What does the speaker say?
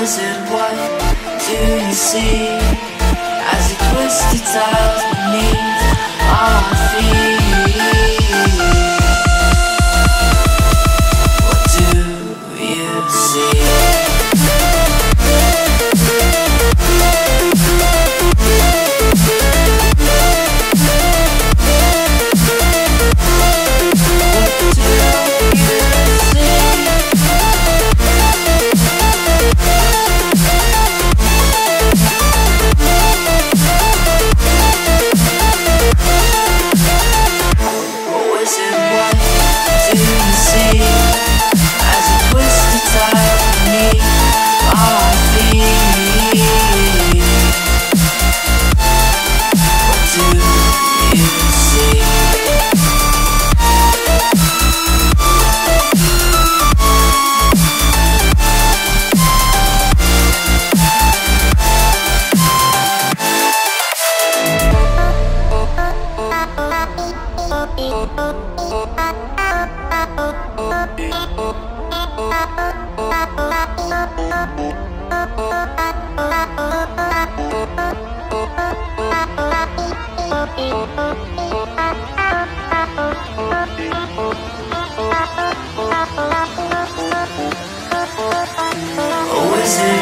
wizard, what do you see? As he twisted tiles beneath Oh,